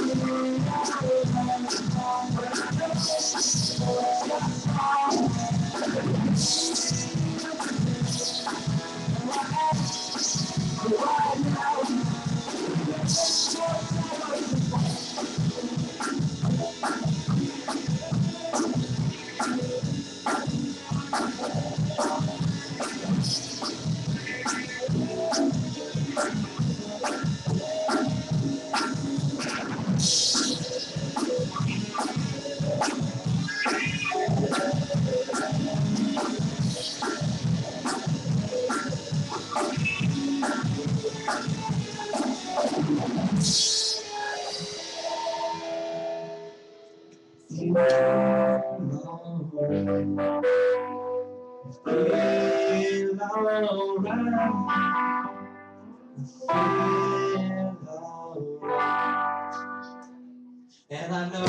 Thank you. alright. Feel alright. And I know.